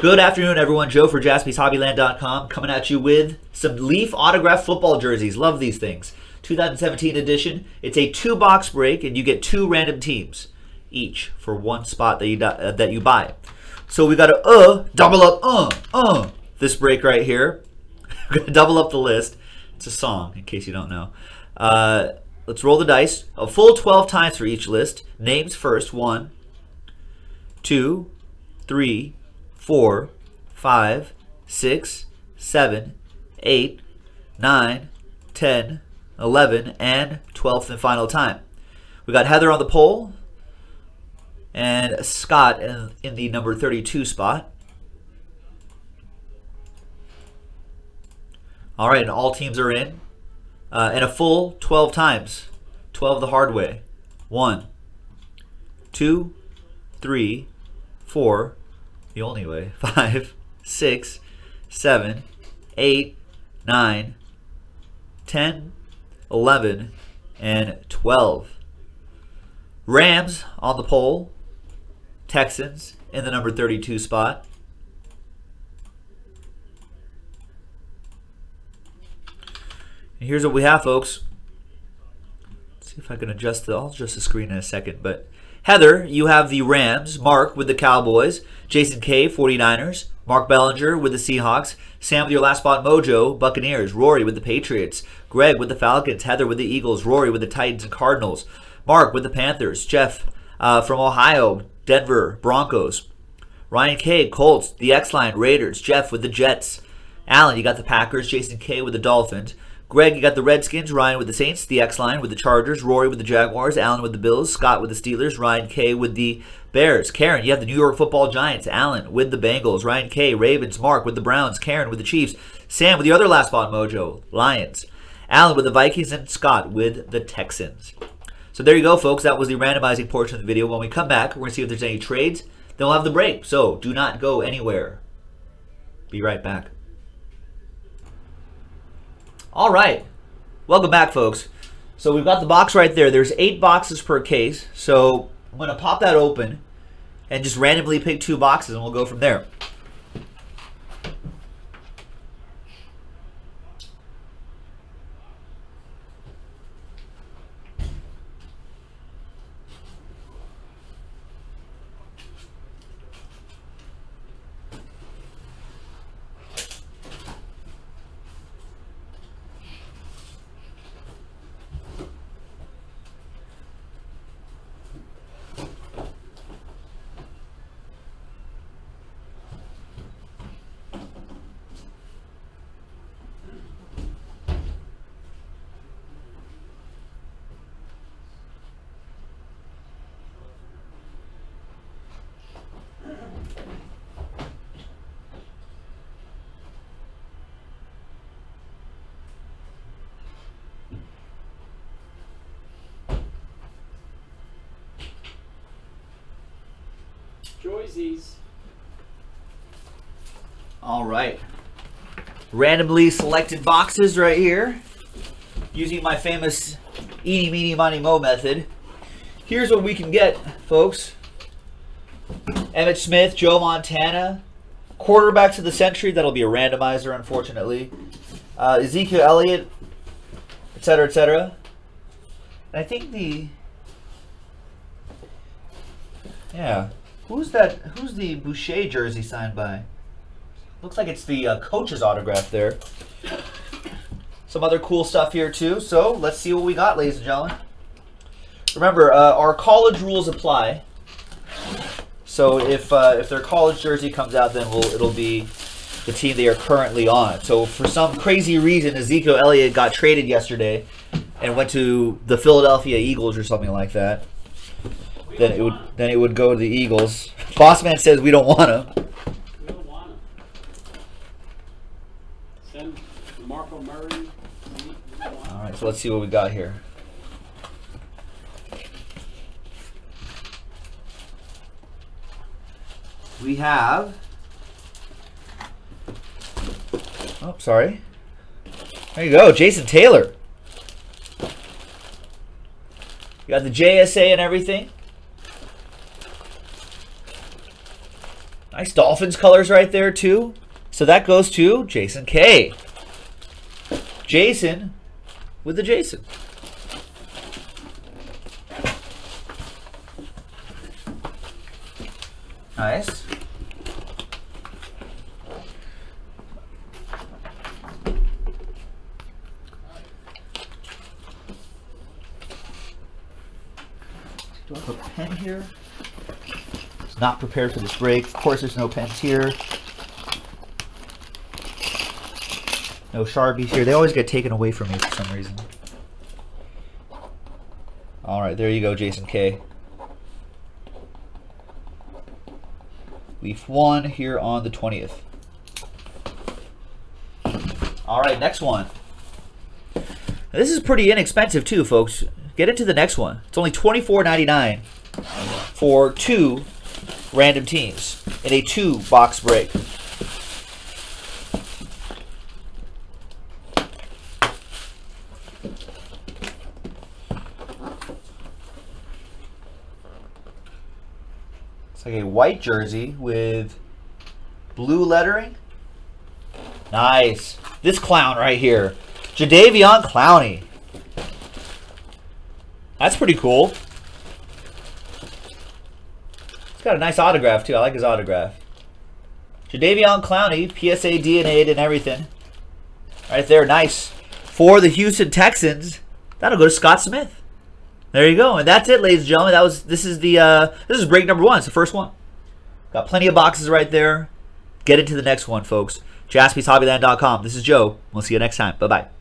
Good afternoon, everyone. Joe for jaspyshobbyland.com coming at you with some Leaf autograph football jerseys. Love these things. 2017 edition. It's a two box break, and you get two random teams each for one spot that you uh, that you buy. So we got to uh double up uh uh this break right here. We're gonna double up the list. It's a song, in case you don't know. Uh, let's roll the dice. A full 12 times for each list. Names first. One, two, three, four, five, six, seven, eight, nine, ten, eleven, and 12th and final time. We got Heather on the pole and Scott in, in the number 32 spot. All right, and all teams are in. Uh, and a full 12 times. 12 the hard way. One, two, three, four, the only way. Five, six, seven, eight, nine, ten, eleven, and 12. Rams on the pole. Texans in the number 32 spot. And here's what we have, folks. Let's see if I can adjust the, I'll adjust the screen in a second, but Heather, you have the Rams, Mark with the Cowboys, Jason K, 49ers, Mark Bellinger with the Seahawks, Sam with your last spot mojo, Buccaneers, Rory with the Patriots, Greg with the Falcons, Heather with the Eagles, Rory with the Titans and Cardinals, Mark with the Panthers, Jeff uh, from Ohio, Denver, Broncos, Ryan K, Colts, the X-Line, Raiders, Jeff with the Jets, Alan, you got the Packers, Jason K with the Dolphins, Greg, you got the Redskins, Ryan with the Saints, the X line with the Chargers, Rory with the Jaguars, Alan with the Bills, Scott with the Steelers, Ryan K with the Bears, Karen, you have the New York Football Giants, Alan with the Bengals, Ryan K, Ravens, Mark with the Browns, Karen with the Chiefs, Sam with the other last spot mojo, Lions, Alan with the Vikings, and Scott with the Texans. So there you go, folks. That was the randomizing portion of the video. When we come back, we're going to see if there's any trades. Then we'll have the break. So do not go anywhere. Be right back. All right. Welcome back, folks. So we've got the box right there. There's eight boxes per case. So I'm going to pop that open and just randomly pick two boxes, and we'll go from there. Joysies. All right. Randomly selected boxes right here. Using my famous eeny, meeny, miny, mo method. Here's what we can get, folks. Emmitt Smith, Joe Montana, quarterbacks of the century. That'll be a randomizer, unfortunately. Uh, Ezekiel Elliott, etc., etc. I think the yeah, who's that? Who's the Boucher jersey signed by? Looks like it's the uh, coach's autograph there. Some other cool stuff here too. So let's see what we got, ladies and gentlemen. Remember, uh, our college rules apply. So if uh, if their college jersey comes out, then we'll, it'll be the team they are currently on. So for some crazy reason, Ezekiel Elliott got traded yesterday and went to the Philadelphia Eagles or something like that. Then it would then it would go to the Eagles. Bossman says we don't want him. We don't want him. Send Marco Murray. We don't want him. All right, so let's see what we got here. We have. Oh, sorry. There you go, Jason Taylor. You got the JSA and everything. Nice Dolphins colors right there, too. So that goes to Jason K. Jason with the Jason. Nice. Do I have a pen here? Not prepared for this break. Of course, there's no pens here. No Sharpies here. They always get taken away from me for some reason. All right, there you go, Jason K. Leaf one here on the 20th. All right, next one. This is pretty inexpensive too, folks. Get into the next one. It's only $24.99 for two random teams in a two box break. It's like a white jersey with blue lettering. Nice. This clown right here. Jadeveon Clowney. That's pretty cool. He's got a nice autograph too. I like his autograph. Jadeveon Clowney, PSA DNA'd and everything. Right there, nice. For the Houston Texans, that'll go to Scott Smith. There you go. And that's it, ladies and gentlemen. That was this is the uh this is break number one. It's the first one. Got plenty of boxes right there. Get into the next one, folks. JaspysHobbyland.com. This is Joe. We'll see you next time. Bye-bye.